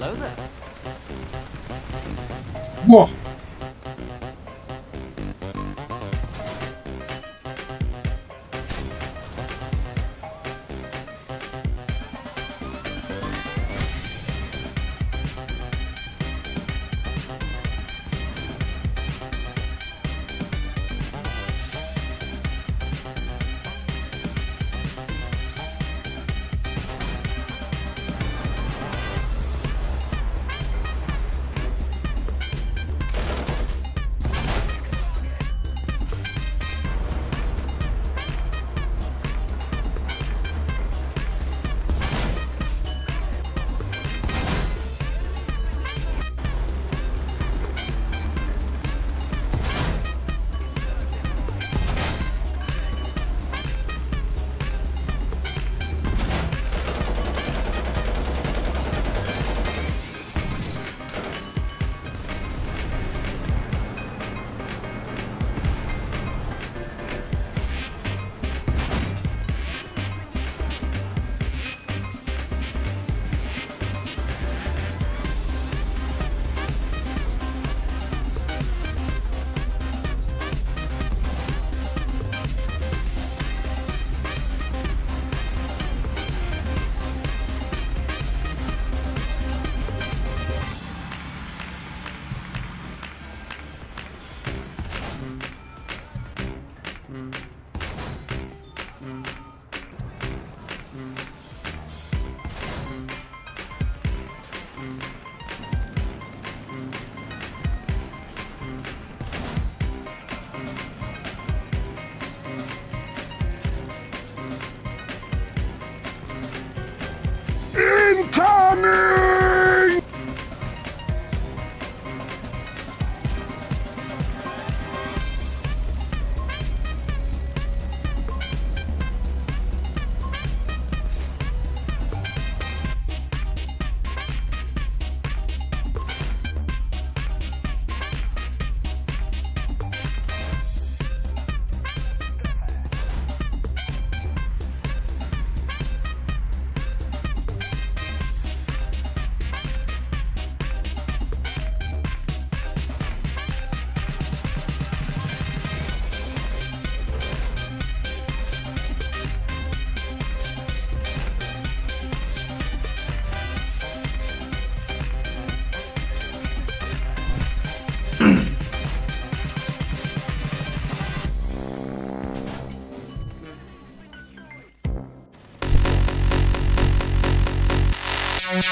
Hello there. Ło! Nie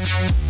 Dobra,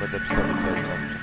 with episode 777.